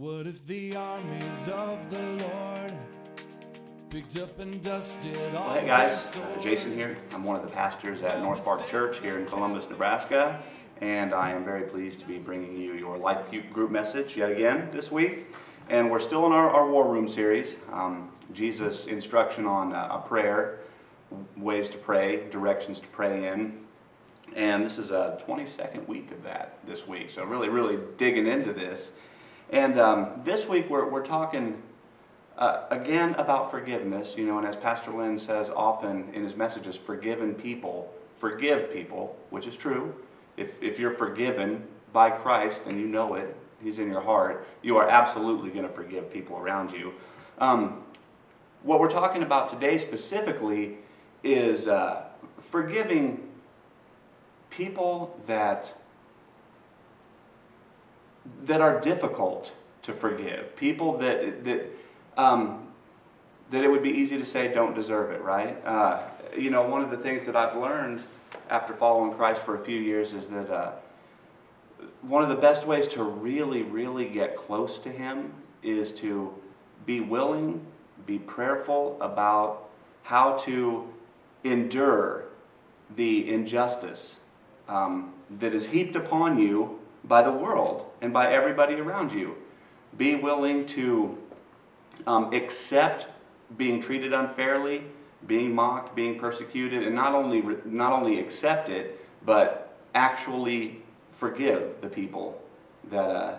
What if the armies of the Lord picked up and dusted all Well, hey guys, uh, Jason here. I'm one of the pastors at North Park Church here in Columbus, Nebraska, and I am very pleased to be bringing you your life group message yet again this week. And we're still in our, our War Room series, um, Jesus' instruction on uh, a prayer, ways to pray, directions to pray in. And this is a 22nd week of that this week, so really, really digging into this. And um, this week we're, we're talking uh, again about forgiveness, you know, and as Pastor Lynn says often in his messages, forgiven people forgive people, which is true. If, if you're forgiven by Christ and you know it, He's in your heart, you are absolutely going to forgive people around you. Um, what we're talking about today specifically is uh, forgiving people that that are difficult to forgive, people that that um, that it would be easy to say don't deserve it, right? Uh, you know, one of the things that I've learned after following Christ for a few years is that uh, one of the best ways to really, really get close to Him is to be willing, be prayerful about how to endure the injustice um, that is heaped upon you by the world and by everybody around you. Be willing to um, accept being treated unfairly, being mocked, being persecuted, and not only not only accept it, but actually forgive the people that uh,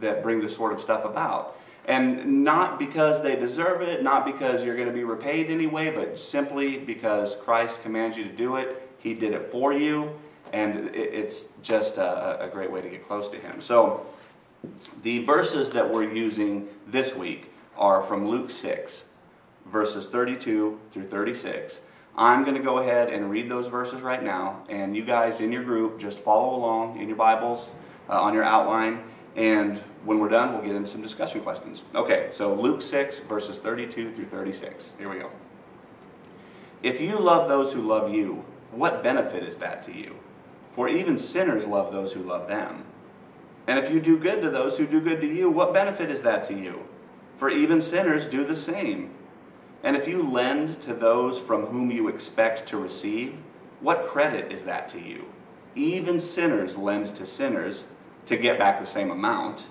that bring this sort of stuff about. And not because they deserve it, not because you're going to be repaid anyway, but simply because Christ commands you to do it. He did it for you, and it's just a, a great way to get close to Him. So, the verses that we're using this week are from Luke 6, verses 32 through 36. I'm going to go ahead and read those verses right now, and you guys in your group just follow along in your Bibles, uh, on your outline, and when we're done, we'll get into some discussion questions. Okay, so Luke 6, verses 32 through 36. Here we go. If you love those who love you, what benefit is that to you? For even sinners love those who love them. And if you do good to those who do good to you, what benefit is that to you? For even sinners do the same. And if you lend to those from whom you expect to receive, what credit is that to you? Even sinners lend to sinners to get back the same amount.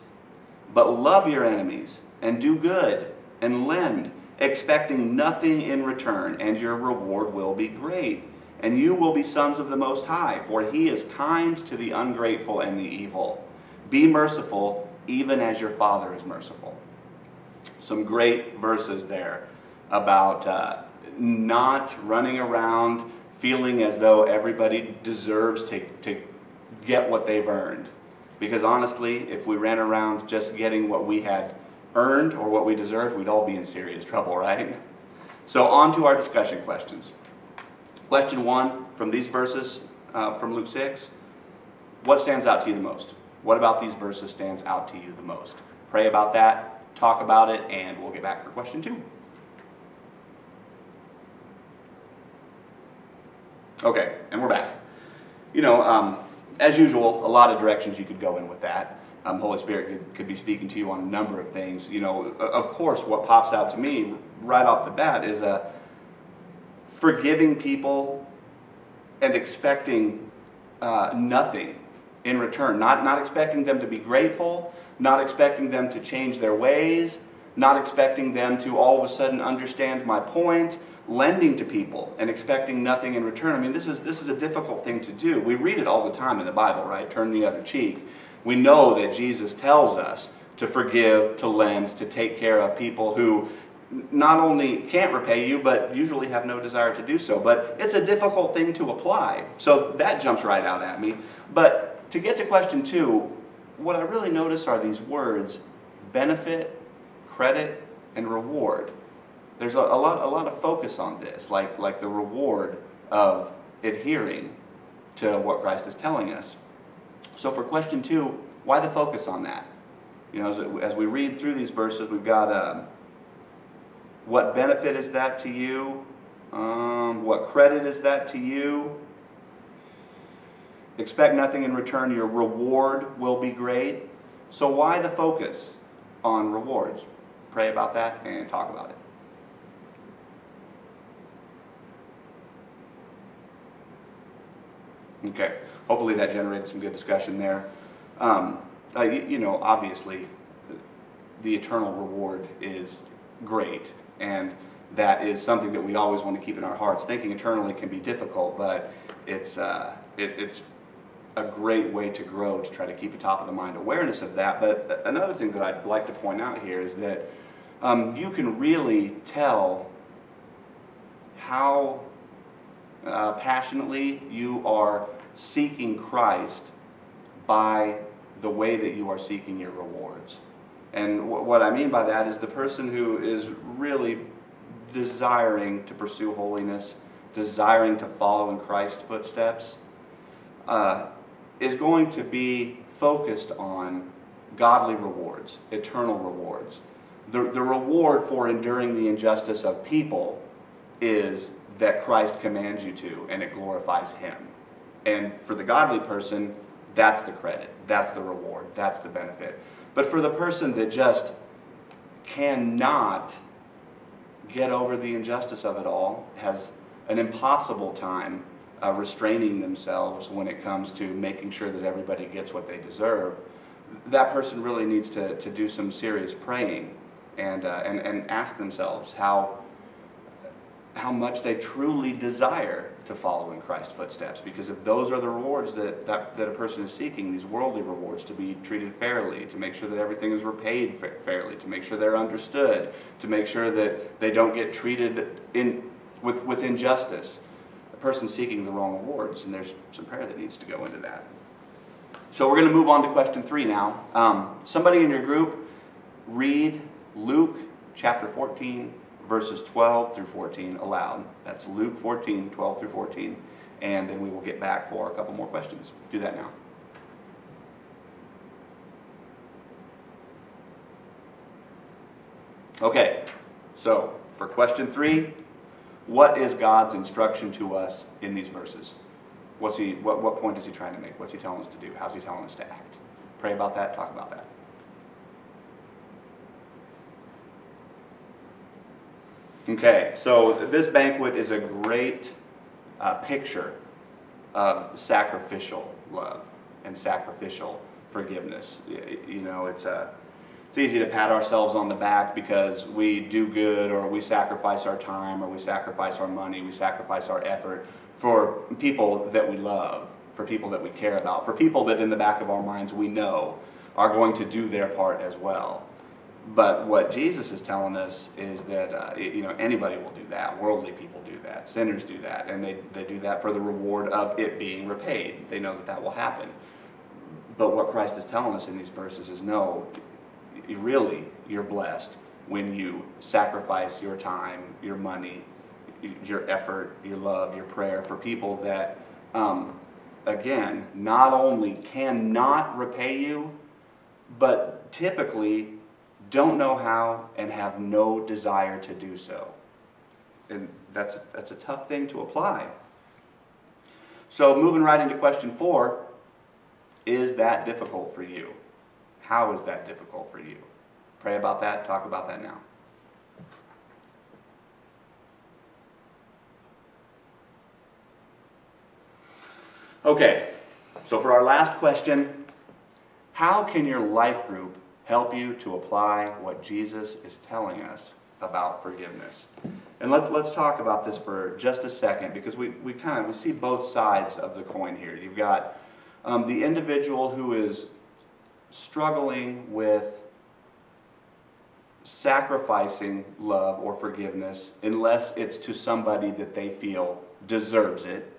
But love your enemies and do good and lend, expecting nothing in return, and your reward will be great. And you will be sons of the Most High, for He is kind to the ungrateful and the evil. Be merciful, even as your Father is merciful. Some great verses there about uh, not running around feeling as though everybody deserves to, to get what they've earned. Because honestly, if we ran around just getting what we had earned or what we deserved, we'd all be in serious trouble, right? So, on to our discussion questions. Question one from these verses uh, from Luke 6 What stands out to you the most? What about these verses stands out to you the most? Pray about that, talk about it, and we'll get back for question two. Okay, and we're back. You know, um, as usual, a lot of directions you could go in with that. Um, Holy Spirit could, could be speaking to you on a number of things. You know, of course, what pops out to me right off the bat is uh, forgiving people and expecting uh, nothing in return. Not, not expecting them to be grateful, not expecting them to change their ways, not expecting them to all of a sudden understand my point, lending to people and expecting nothing in return. I mean, this is, this is a difficult thing to do. We read it all the time in the Bible, right? Turn the other cheek. We know that Jesus tells us to forgive, to lend, to take care of people who not only can't repay you, but usually have no desire to do so. But it's a difficult thing to apply. So that jumps right out at me. But to get to question two, what I really notice are these words benefit, credit, and reward. There's a, a, lot, a lot of focus on this, like, like the reward of adhering to what Christ is telling us. So for question two, why the focus on that? You know, as, as we read through these verses, we've got um, what benefit is that to you? Um, what credit is that to you? Expect nothing in return. Your reward will be great. So, why the focus on rewards? Pray about that and talk about it. Okay, hopefully that generated some good discussion there. Um, uh, you, you know, obviously, the eternal reward is great, and that is something that we always want to keep in our hearts. Thinking eternally can be difficult, but it's uh, it, it's a great way to grow to try to keep a top of the mind awareness of that. But another thing that I'd like to point out here is that um, you can really tell how uh, passionately you are seeking Christ by the way that you are seeking your rewards. And what I mean by that is the person who is really desiring to pursue holiness, desiring to follow in Christ's footsteps, uh, is going to be focused on godly rewards, eternal rewards. The, the reward for enduring the injustice of people is that Christ commands you to, and it glorifies Him. And for the godly person, that's the credit, that's the reward, that's the benefit. But for the person that just cannot get over the injustice of it all, has an impossible time uh, restraining themselves when it comes to making sure that everybody gets what they deserve, that person really needs to, to do some serious praying and, uh, and, and ask themselves how, how much they truly desire to follow in Christ's footsteps. Because if those are the rewards that, that, that a person is seeking, these worldly rewards, to be treated fairly, to make sure that everything is repaid fa- fairly, to make sure they're understood, to make sure that they don't get treated in, with, with injustice, a person seeking the wrong rewards, and there's some prayer that needs to go into that. So we're going to move on to question three now. Um, somebody in your group read Luke chapter 14, verses 12 through 14 aloud. That's Luke 14, 12 through 14. And then we will get back for a couple more questions. Do that now. Okay, so for question three, what is God's instruction to us in these verses? What's he, what, what point is he trying to make? What's he telling us to do? How's he telling us to act? Pray about that, talk about that. Okay, so this banquet is a great uh, picture of sacrificial love and sacrificial forgiveness. You know, it's a it's easy to pat ourselves on the back because we do good or we sacrifice our time or we sacrifice our money, we sacrifice our effort for people that we love, for people that we care about, for people that in the back of our minds we know are going to do their part as well. But what Jesus is telling us is that uh, you know anybody will do that. Worldly people do that. Sinners do that, and they, they do that for the reward of it being repaid. They know that that will happen. But what Christ is telling us in these verses is no, really you're blessed when you sacrifice your time, your money, your effort, your love, your prayer for people that, um, again, not only cannot repay you, but typically don't know how and have no desire to do so. And that's a, that's a tough thing to apply. So, moving right into question four is that difficult for you? How is that difficult for you? Pray about that, talk about that now. Okay, so for our last question, how can your life group help you to apply what Jesus is telling us about forgiveness? And let, let's talk about this for just a second because we, we kind of we see both sides of the coin here. You've got um, the individual who is struggling with sacrificing love or forgiveness unless it's to somebody that they feel deserves it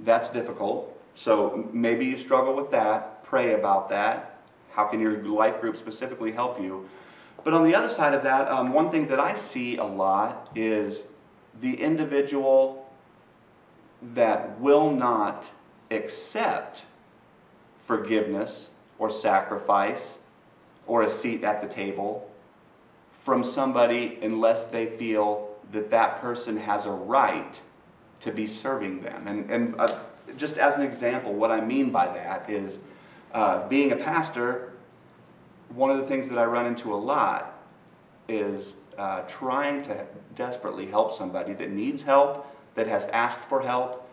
that's difficult. So maybe you struggle with that. Pray about that. How can your life group specifically help you? But on the other side of that, um, one thing that I see a lot is the individual that will not accept forgiveness or sacrifice or a seat at the table from somebody unless they feel that that person has a right to be serving them. And, and uh, just as an example, what I mean by that is uh, being a pastor, one of the things that I run into a lot is uh, trying to desperately help somebody that needs help, that has asked for help.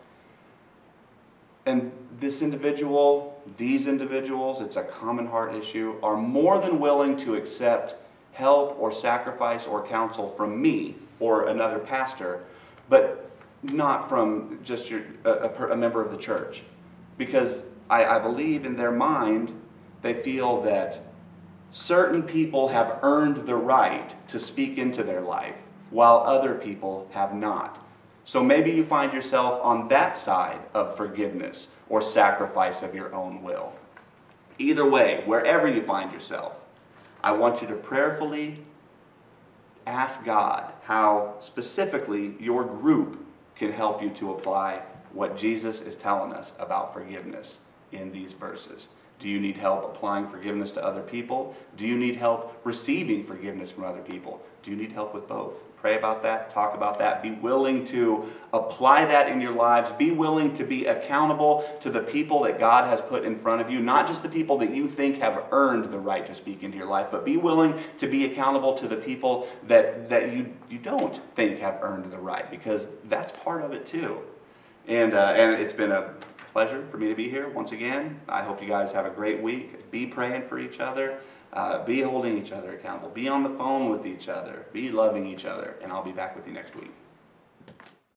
And this individual, these individuals, it's a common heart issue, are more than willing to accept help or sacrifice or counsel from me or another pastor, but not from just your, a, a, member of the church. Because I, I believe in their mind, they feel that certain people have earned the right to speak into their life, while other people have not. So maybe you find yourself on that side of forgiveness or sacrifice of your own will. Either way, wherever you find yourself, I want you to prayerfully ask God how specifically your group can help you to apply what Jesus is telling us about forgiveness in these verses. Do you need help applying forgiveness to other people? Do you need help receiving forgiveness from other people? Do you need help with both? Pray about that, talk about that, be willing to apply that in your lives, be willing to be accountable to the people that God has put in front of you, not just the people that you think have earned the right to speak into your life, but be willing to be accountable to the people that, that you, you don't think have earned the right, because that's part of it too. And, uh, and it's been a pleasure for me to be here once again. I hope you guys have a great week. Be praying for each other. Uh, be holding each other accountable. Be on the phone with each other. Be loving each other. And I'll be back with you next week.